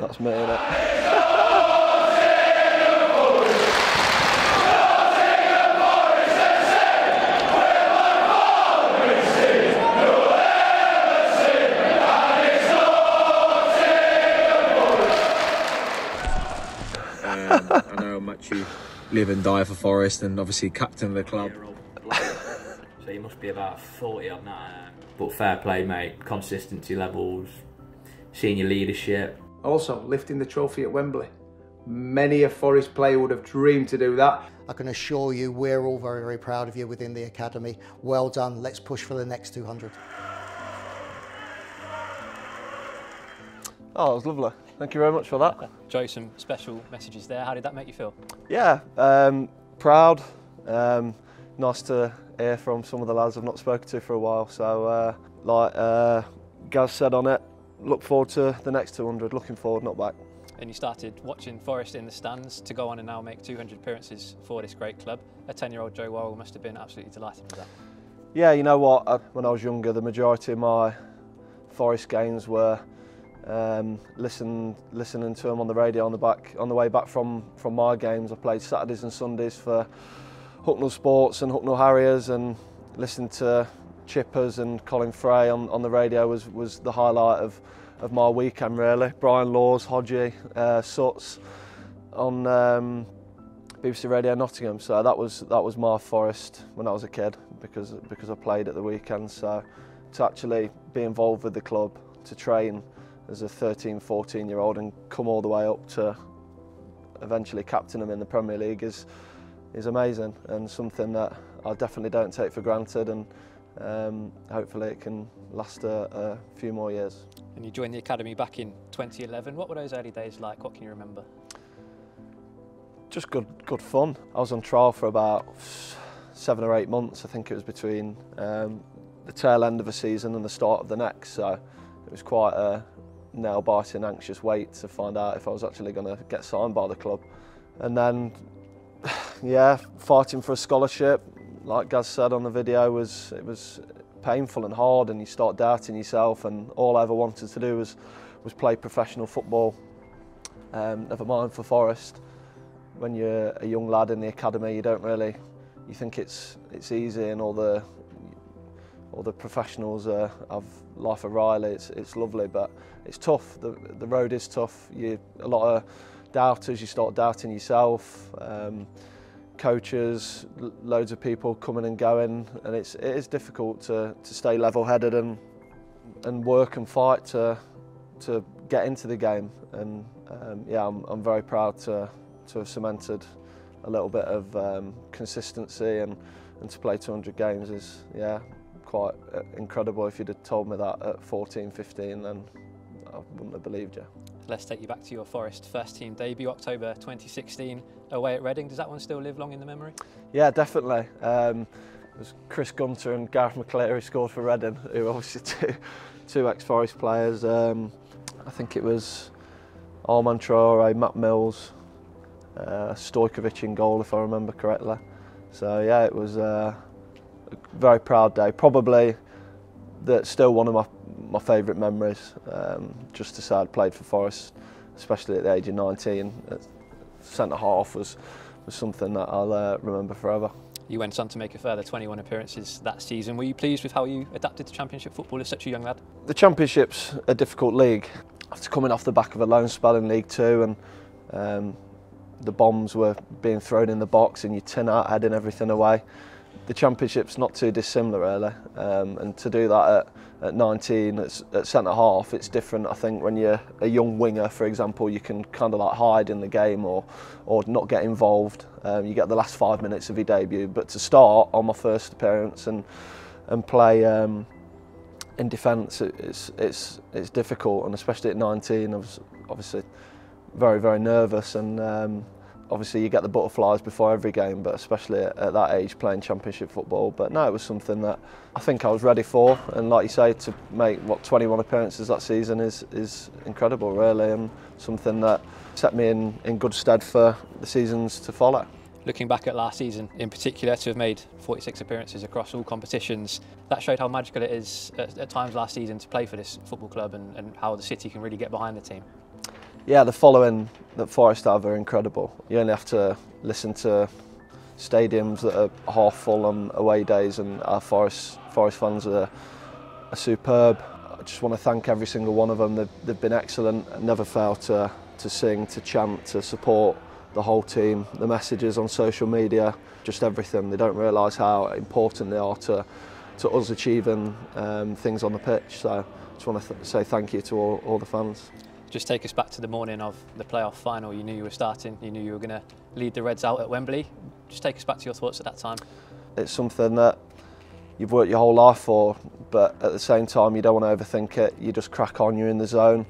That's me, innit? Um, I know how much you live and die for Forest, and obviously captain of the club. So you must be about 40 on that. uh, But fair play, mate. Consistency levels, senior leadership. Also, lifting the trophy at Wembley. Many a Forest player would have dreamed to do that. I can assure you we're all very, very proud of you within the academy. Well done. Let's push for the next 200. Oh, it was lovely. Thank you very much for that. Joe, some special messages there. How did that make you feel? Yeah, um, proud. Um, nice to hear from some of the lads I've not spoken to for a while. So, uh, like uh, Gaz said on it, look forward to the next 200. Looking forward, not back. And you started watching Forest in the stands to go on and now make 200 appearances for this great club. A 10-year-old Joe Worrall must have been absolutely delighted with that. Yeah, you know what? I, when I was younger, the majority of my Forest games were um, listen, listening to them on the radio on the back on the way back from from my games. I played Saturdays and Sundays for Hucknall Sports and Hucknall Harriers, and listening to Chippers and Colin Fray on, on the radio was was the highlight of of my weekend really. Brian Laws, Hodgie, uh, Suts on. Um, BBC Radio Nottingham. So that was that was my Forest when I was a kid because because I played at the weekend. So to actually be involved with the club, to train as a 13, 14 year old and come all the way up to eventually captain them in the Premier League is is amazing and something that I definitely don't take for granted and um, hopefully it can last a, a few more years. And you joined the academy back in 2011. What were those early days like? What can you remember? just good good fun. I was on trial for about seven or eight months. I think it was between um, the tail end of a season and the start of the next. So it was quite a nail biting, anxious wait to find out if I was actually going to get signed by the club. And then, yeah, fighting for a scholarship, like Gaz said on the video, was it was painful and hard, and you start doubting yourself. And all I ever wanted to do was was play professional football. Um, never mind for Forest when you're a young lad in the academy, you don't really, you think it's it's easy and all the all the professionals uh, have life of Riley. It's it's lovely, but it's tough. The the road is tough. You a lot of doubters. You start doubting yourself. Um, coaches, loads of people coming and going, and it's it is difficult to to stay level-headed and and work and fight to to get into the game. And um, yeah, I'm I'm very proud to to have cemented a little bit of um, consistency and, and to play 200 games is yeah quite uh, incredible if you'd have told me that at 14 15 then I wouldn't have believed you Let's take you back to your Forest first team debut, October 2016, away at Reading. Does that one still live long in the memory? yeah definitely um, it was Chris Gunter and Garath McCleary who scored for Reading who were obviously two, two ex-Forest players um, I think it was Armand Traore, Matt Mills uh, Stojkovic in goal, if I remember correctly. So yeah, it was uh, a very proud day. Probably that still one of my my favourite memories. Um, just to say I'd played for Forest, especially at the age of 19. Centre half was was something that I'll uh, remember forever. You went on to make a further 21 appearances that season. Were you pleased with how you adapted to Championship football as such a young lad? The Championship's a difficult league. After coming off the back of a loan spell in League Two and um, the bombs were being thrown in the box and you tin out heading everything away. The championship's not too dissimilar really, um, and to do that at, at 19 at, at centre half, it's different. I think when you're a young winger, for example, you can kind of like hide in the game or or not get involved. Um, you get the last five minutes of your debut, but to start on my first appearance and and play. Um, in defence, it, it's it's it's difficult, and especially at 19, I was obviously very very nervous, and um, obviously you get the butterflies before every game, but especially at, at that age playing Championship football. But no, it was something that I think I was ready for, and like you say, to make what 21 appearances that season is is incredible, really, and something that set me in in good stead for the seasons to follow. Looking back at last season, in particular, to have made 46 appearances across all competitions, that showed how magical it is at, at times last season to play for this football club and, and how the city can really get behind the team. Yeah, the following that Forest have are incredible. You only have to listen to stadiums that are half full on away days, and our Forest Forest fans are, are superb. I just want to thank every single one of them. They've, they've been excellent. Never fail to to sing, to chant, to support the whole team. The messages on social media, just everything. They don't realise how important they are to to us achieving um, things on the pitch. So I just want to th say thank you to all, all the fans. Just take us back to the morning of the playoff final. You knew you were starting. You knew you were going to lead the Reds out at Wembley. Just take us back to your thoughts at that time. It's something that you've worked your whole life for, but at the same time you don't want to overthink it. You just crack on. You're in the zone.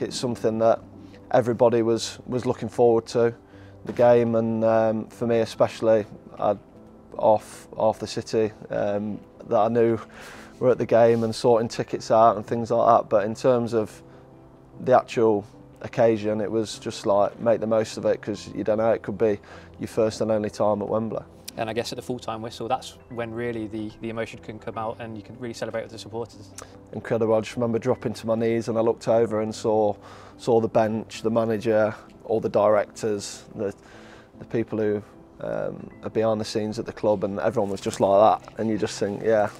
It's something that everybody was was looking forward to the game, and um, for me especially, I'd off off the city um, that I knew were at the game and sorting tickets out and things like that. But in terms of the actual occasion, it was just like make the most of it because you don't know it could be your first and only time at Wembley. And I guess at the full-time whistle, that's when really the, the emotion can come out and you can really celebrate with the supporters. Incredible. I just remember dropping to my knees and I looked over and saw saw the bench, the manager, all the directors, the the people who um, are behind the scenes at the club, and everyone was just like that. And you just think, yeah,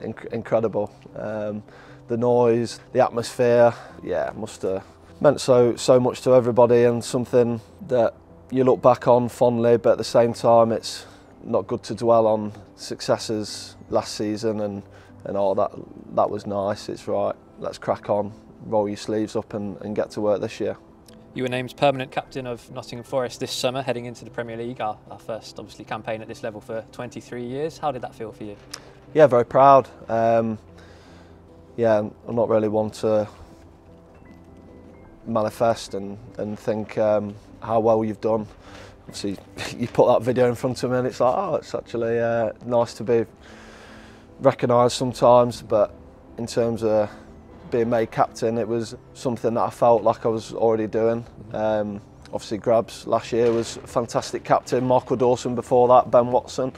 inc incredible. Um, the noise, the atmosphere, yeah, must have meant so so much to everybody, and something that you look back on fondly. But at the same time, it's not good to dwell on successes last season and and all that. That was nice. It's right. Let's crack on, roll your sleeves up, and, and get to work this year. You were named permanent captain of Nottingham Forest this summer, heading into the Premier League, our, our, first obviously campaign at this level for 23 years. How did that feel for you? Yeah, very proud. Um, yeah, I'm not really one to manifest and, and think um, how well you've done. Obviously, you put that video in front of me and it's like, oh, it's actually uh, nice to be recognised sometimes, but in terms of being made captain, it was something that I felt like I was already doing. Um, obviously, Grabs last year was fantastic captain. Michael Dawson before that, Ben Watson,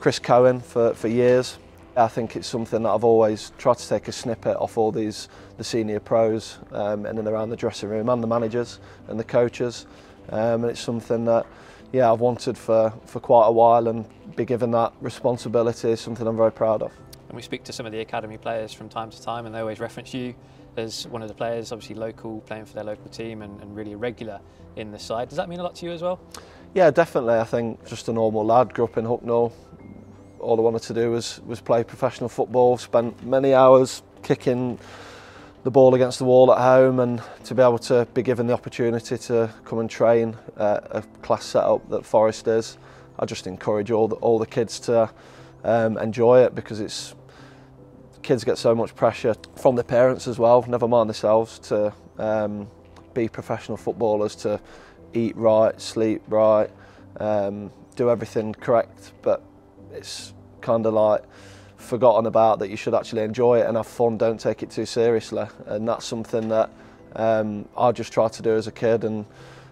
Chris Cohen for, for years. I think it's something that I've always tried to take a snippet off all these the senior pros um, in and around the dressing room and the managers and the coaches. Um, and it's something that yeah I've wanted for, for quite a while and be given that responsibility is something I'm very proud of. And we speak to some of the academy players from time to time and they always reference you as one of the players, obviously local, playing for their local team and, and really a regular in the side. Does that mean a lot to you as well? Yeah, definitely. I think just a normal lad, grew up in Hucknall. All I wanted to do was, was play professional football, spent many hours kicking the ball against the wall at home and to be able to be given the opportunity to come and train uh, a class setup that Forest is. I just encourage all the, all the kids to um, enjoy it because it's kids get so much pressure from their parents as well, never mind themselves, to um, be professional footballers, to eat right, sleep right, um, do everything correct. But it's kind of like forgotten about that you should actually enjoy it and have fun, don't take it too seriously. And that's something that um, I just try to do as a kid and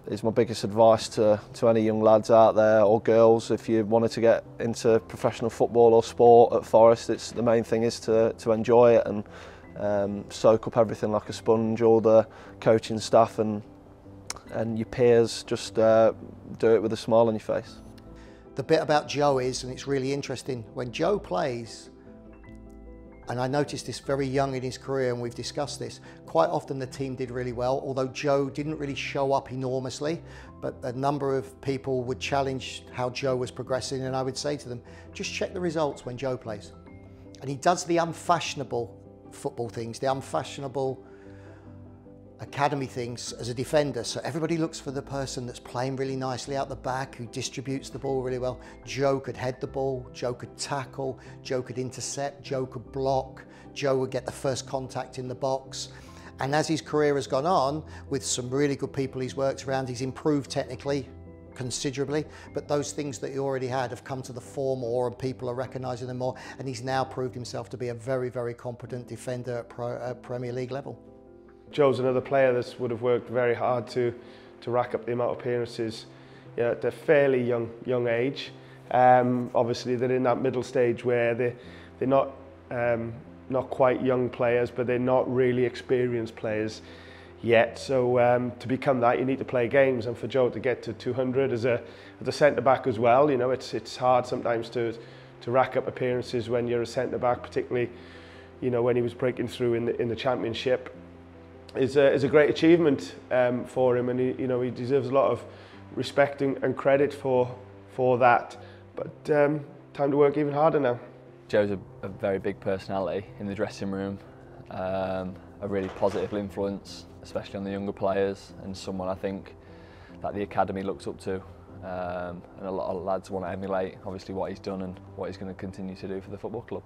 is my biggest advice to, to any young lads out there or girls if you wanted to get into professional football or sport at Forest it's the main thing is to, to enjoy it and um, soak up everything like a sponge all the coaching staff and and your peers just uh, do it with a smile on your face. The bit about Joe is, and it's really interesting, when Joe plays, and I noticed this very young in his career, and we've discussed this. Quite often the team did really well, although Joe didn't really show up enormously. But a number of people would challenge how Joe was progressing, and I would say to them, just check the results when Joe plays. And he does the unfashionable football things, the unfashionable academy things as a defender. So everybody looks for the person that's playing really nicely out the back, who distributes the ball really well. Joe could head the ball, Joe could tackle, Joe could intercept, Joe could block, Joe would get the first contact in the box. And as his career has gone on, with some really good people he's worked around, he's improved technically considerably, but those things that he already had have come to the fore more and people are recognising them more. And he's now proved himself to be a very, very competent defender at, Pro, at Premier League level. Joe's another player that would have worked very hard to to rack up the amount of appearances you know, at a fairly young young age. Um, obviously, they're in that middle stage where they they're not um, not quite young players, but they're not really experienced players yet. So um, to become that, you need to play games, and for Joe to get to 200 as a as a centre back as well, you know, it's it's hard sometimes to to rack up appearances when you're a centre back, particularly you know when he was breaking through in the in the championship. Is a, is a great achievement um, for him, and he, you know he deserves a lot of respect and, and credit for for that. But um, time to work even harder now. Joe's a, a very big personality in the dressing room, um, a really positive influence, especially on the younger players, and someone I think that the academy looks up to. Um, and a lot of lads want to emulate obviously what he's done and what he's going to continue to do for the football club.